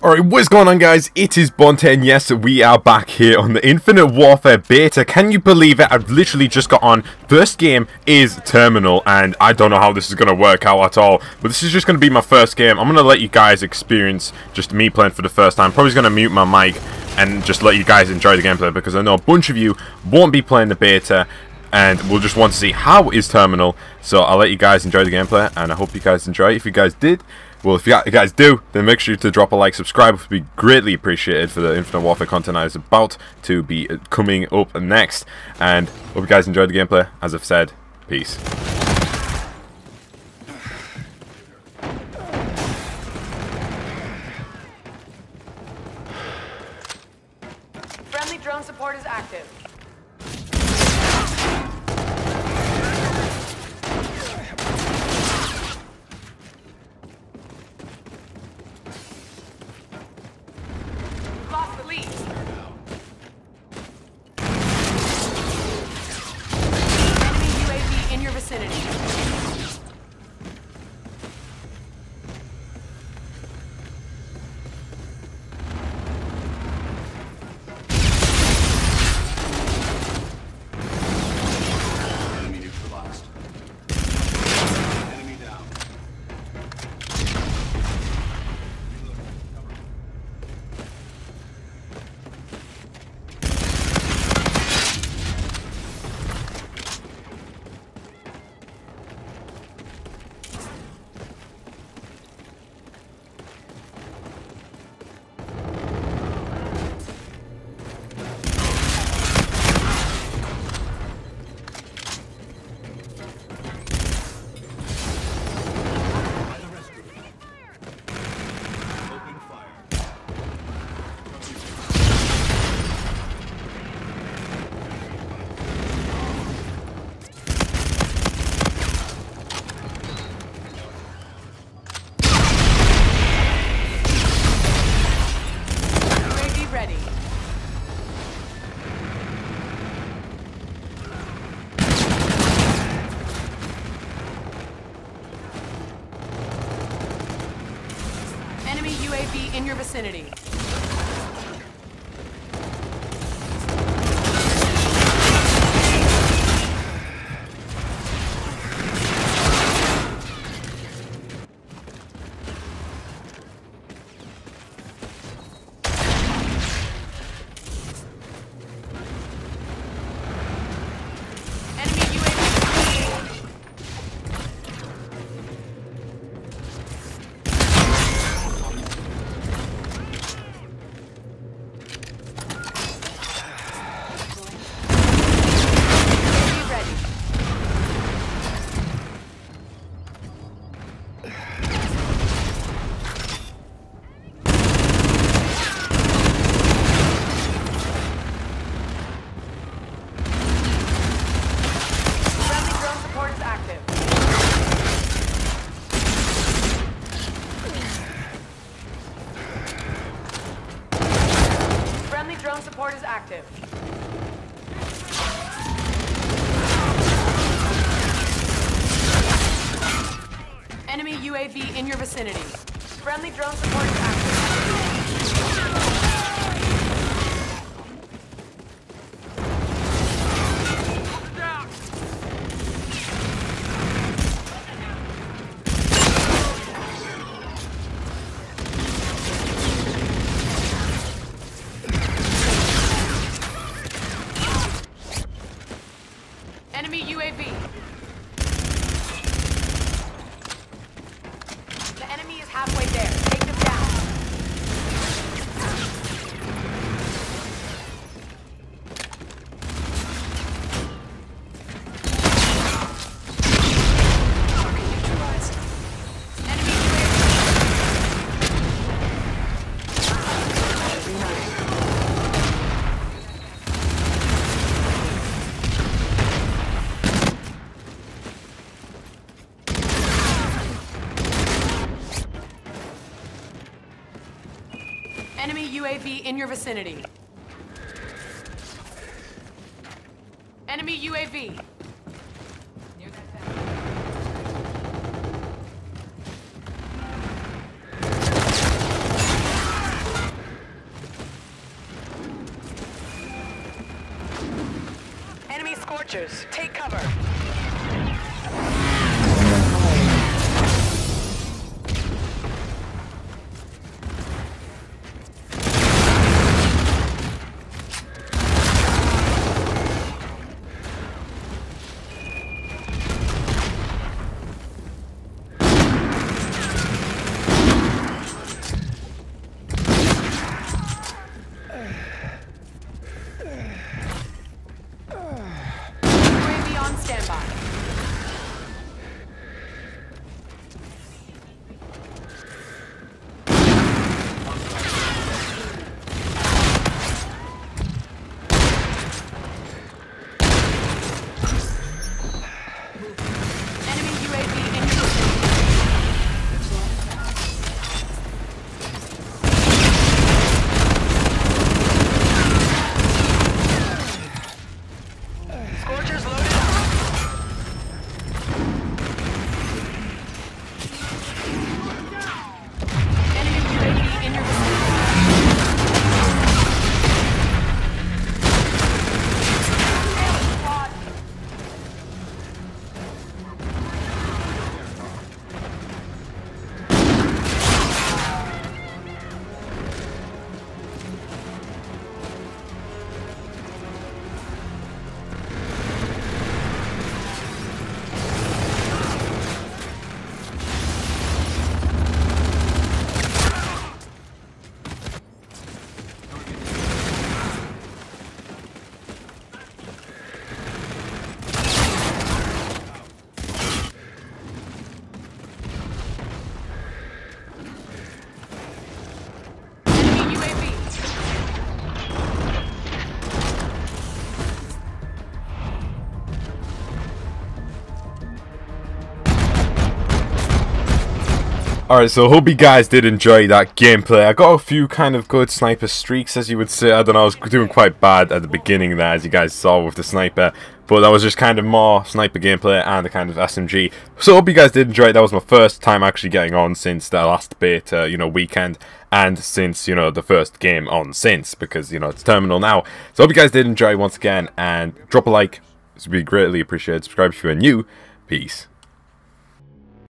Alright, what's going on guys? It is Bonten. yes, we are back here on the Infinite Warfare beta. Can you believe it? I've literally just got on. First game is Terminal and I don't know how this is going to work out at all. But this is just going to be my first game. I'm going to let you guys experience just me playing for the first time. Probably going to mute my mic and just let you guys enjoy the gameplay because I know a bunch of you won't be playing the beta and we'll just want to see how is Terminal. So I'll let you guys enjoy the gameplay and I hope you guys enjoy. If you guys did, well, if you guys do, then make sure to drop a like, subscribe. It would be greatly appreciated for the Infinite Warfare content I is about to be coming up next. And hope you guys enjoyed the gameplay. As I've said, peace. Friendly drone support is active. UAV in your vicinity. UAV in your vicinity. Friendly drone support is active. Enemy UAV. in your vicinity. Enemy UAV. Enemy Scorchers, take cover. Alright, so hope you guys did enjoy that gameplay. I got a few kind of good sniper streaks, as you would say. I don't know, I was doing quite bad at the beginning there, as you guys saw with the sniper. But that was just kind of more sniper gameplay and the kind of SMG. So hope you guys did enjoy it. That was my first time actually getting on since the last beta, you know, weekend. And since, you know, the first game on since, because, you know, it's terminal now. So hope you guys did enjoy once again. And drop a like. This would be greatly appreciated. Subscribe if you are new. Peace.